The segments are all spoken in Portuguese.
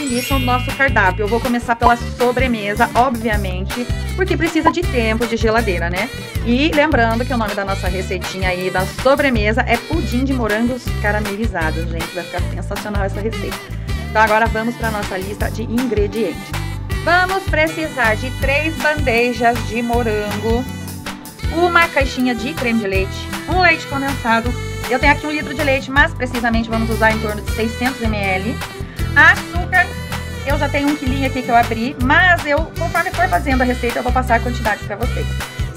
início ao nosso cardápio. Eu vou começar pela sobremesa, obviamente, porque precisa de tempo de geladeira, né? E lembrando que o nome da nossa receitinha aí da sobremesa é pudim de morangos caramelizados, gente. Vai ficar sensacional essa receita. Então agora vamos para nossa lista de ingredientes. Vamos precisar de três bandejas de morango, uma caixinha de creme de leite, um leite condensado. Eu tenho aqui um litro de leite, mas precisamente vamos usar em torno de 600 ml. Açúcar, eu já tenho um quilinho aqui que eu abri, mas eu, conforme for fazendo a receita, eu vou passar a quantidade para vocês.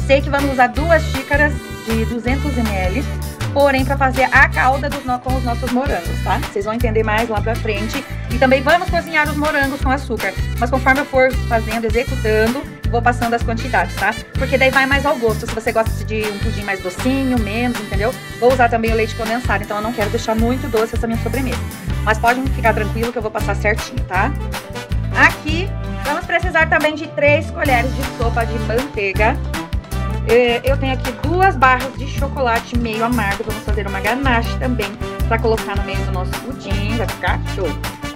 Sei que vamos usar duas xícaras de 200 ml, porém para fazer a calda dos, com os nossos morangos, tá? Vocês vão entender mais lá pra frente. E também vamos cozinhar os morangos com açúcar, mas conforme eu for fazendo, executando, vou passando as quantidades, tá? Porque daí vai mais ao gosto, se você gosta de um pudim mais docinho, menos, entendeu? Vou usar também o leite condensado, então eu não quero deixar muito doce essa minha sobremesa. Mas pode ficar tranquilo que eu vou passar certinho, tá? Aqui, vamos precisar também de 3 colheres de sopa de manteiga. É, eu tenho aqui duas barras de chocolate meio amargo, vamos fazer uma ganache também para colocar no meio do nosso pudim, vai ficar show.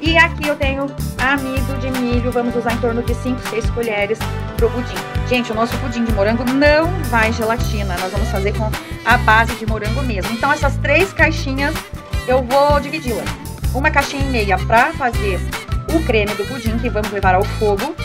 E aqui eu tenho amido de milho, vamos usar em torno de 5, 6 colheres pro pudim. Gente, o nosso pudim de morango não vai gelatina, nós vamos fazer com a base de morango mesmo. Então essas três caixinhas eu vou dividi-las. Uma caixinha e meia para fazer o creme do pudim que vamos levar ao fogo.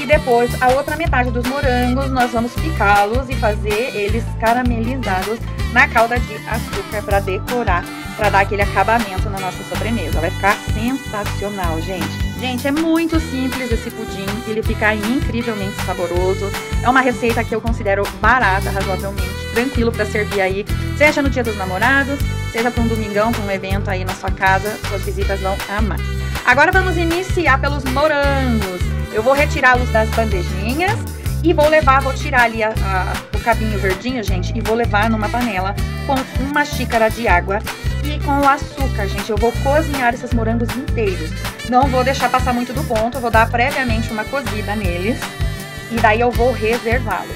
E depois a outra metade dos morangos nós vamos picá-los e fazer eles caramelizados na calda de açúcar para decorar para dar aquele acabamento na nossa sobremesa. Vai ficar sensacional, gente. Gente, é muito simples esse pudim, ele fica incrivelmente saboroso. É uma receita que eu considero barata, razoavelmente, tranquilo para servir aí, seja no dia dos namorados, seja para um domingão, para um evento aí na sua casa, suas visitas vão amar. Agora vamos iniciar pelos morangos. Eu vou retirá-los das bandejinhas e vou levar, vou tirar ali a, a, o cabinho verdinho, gente, e vou levar numa panela com uma xícara de água e com o açúcar, gente. Eu vou cozinhar esses morangos inteiros. Não vou deixar passar muito do ponto, eu vou dar previamente uma cozida neles. E daí eu vou reservá-los.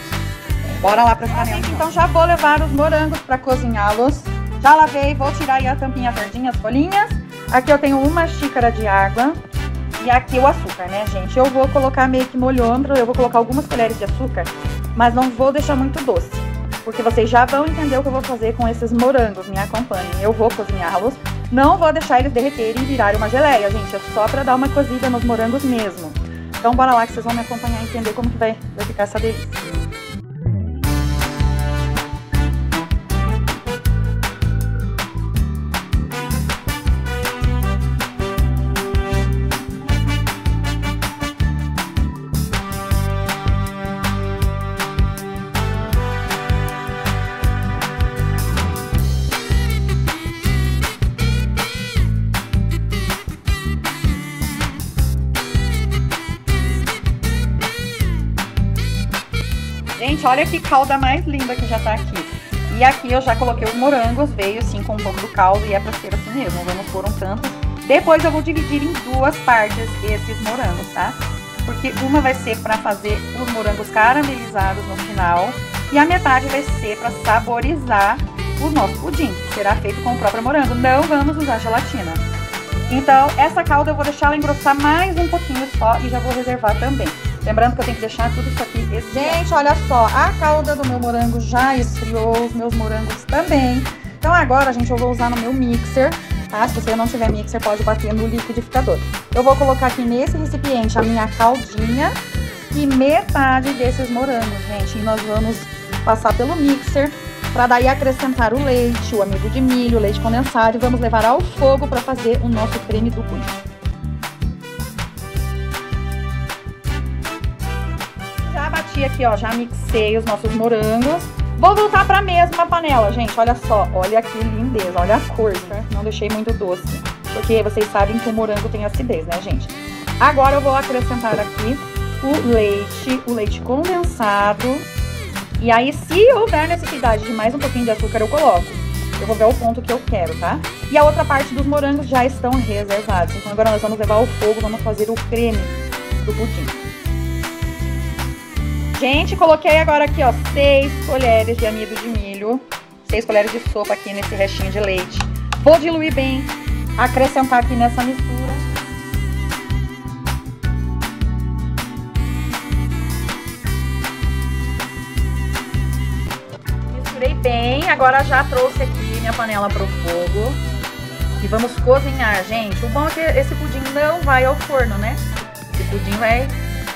Bora lá para as panelas. Então já vou levar os morangos para cozinhá-los. Já lavei, vou tirar aí a tampinha verdinha, as folhinhas. Aqui eu tenho uma xícara de água. E aqui o açúcar, né, gente? Eu vou colocar meio que molhando, eu vou colocar algumas colheres de açúcar, mas não vou deixar muito doce porque vocês já vão entender o que eu vou fazer com esses morangos. Me acompanhem. Eu vou cozinhá-los. Não vou deixar eles derreterem e virarem uma geleia, gente. É só pra dar uma cozida nos morangos mesmo. Então bora lá que vocês vão me acompanhar e entender como que vai, vai ficar essa delícia. Gente, olha que calda mais linda que já tá aqui. E aqui eu já coloquei os morangos, veio assim com um pouco do caldo e é pra ser assim mesmo. Vamos pôr um tanto. Depois eu vou dividir em duas partes esses morangos, tá? Porque uma vai ser pra fazer os morangos caramelizados no final. E a metade vai ser pra saborizar o nosso pudim, que será feito com o próprio morango. Não vamos usar gelatina. Então, essa calda eu vou deixar ela engrossar mais um pouquinho só e já vou reservar também. Lembrando que eu tenho que deixar tudo isso aqui Gente, olha só, a calda do meu morango já esfriou, os meus morangos também. Então agora, gente, eu vou usar no meu mixer, tá? Se você não tiver mixer, pode bater no liquidificador. Eu vou colocar aqui nesse recipiente a minha caldinha e metade desses morangos, gente. E nós vamos passar pelo mixer para daí acrescentar o leite, o amido de milho, o leite condensado e vamos levar ao fogo para fazer o nosso creme do pudim. Aqui, ó, já mixei os nossos morangos. Vou voltar para a mesma panela, gente, olha só, olha que lindeza, olha a cor, tá? Não deixei muito doce, porque vocês sabem que o morango tem acidez, né, gente? Agora eu vou acrescentar aqui o leite, o leite condensado. E aí, se houver necessidade de mais um pouquinho de açúcar, eu coloco. Eu vou ver o ponto que eu quero, tá? E a outra parte dos morangos já estão reservados. Então agora nós vamos levar ao fogo, vamos fazer o creme do pudim. Gente, coloquei agora aqui, ó, seis colheres de amido de milho, seis colheres de sopa aqui nesse restinho de leite. Vou diluir bem, acrescentar aqui nessa mistura. Misturei bem, agora já trouxe aqui minha panela pro fogo. E vamos cozinhar, gente. O bom é que esse pudim não vai ao forno, né? Esse pudim vai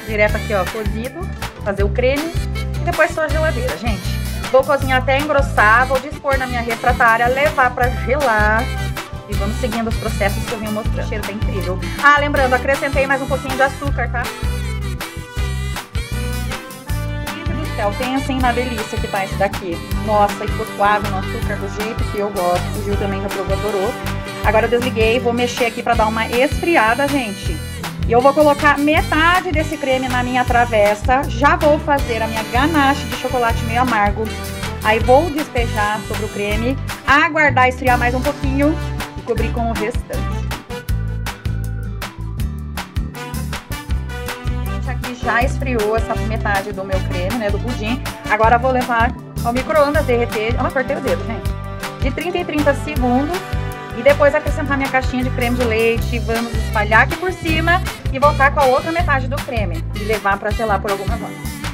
direto aqui, ó, cozido fazer o creme e depois só a geladeira, gente. Vou cozinhar até engrossar, vou dispor na minha refratária, levar pra gelar e vamos seguindo os processos que eu venho mostrando. O cheiro tá incrível. Ah, lembrando, acrescentei mais um pouquinho de açúcar, tá? do céu, assim na delícia que tá esse daqui. Nossa, e ficou suave no açúcar do jeito que eu gosto. O Gil também já provou, adorou. Agora eu desliguei, vou mexer aqui pra dar uma esfriada, gente. E eu vou colocar metade desse creme na minha travessa. Já vou fazer a minha ganache de chocolate meio amargo. Aí vou despejar sobre o creme, aguardar esfriar mais um pouquinho e cobrir com o restante. Aqui já esfriou essa metade do meu creme, né, do pudim. Agora vou levar ao micro-ondas derreter. Eu apertei o dedo, gente. De 30 em 30 segundos e depois acrescentar minha caixinha de creme de leite, vamos espalhar aqui por cima e voltar com a outra metade do creme e levar para gelar por algumas horas.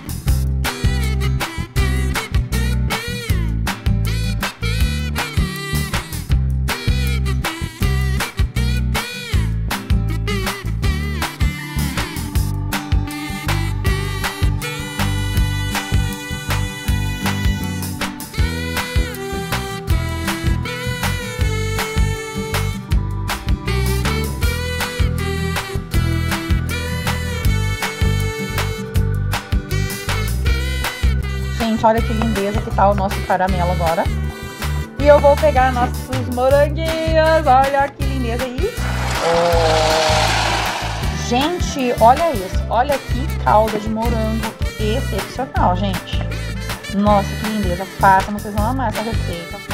Olha que lindeza que tá o nosso caramelo agora. E eu vou pegar nossos moranguinhos, olha que lindeza aí. Oh. Gente, olha isso, olha que calda de morango excepcional, gente. Nossa, que lindeza, faça, vocês vão amar essa receita.